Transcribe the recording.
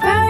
Happy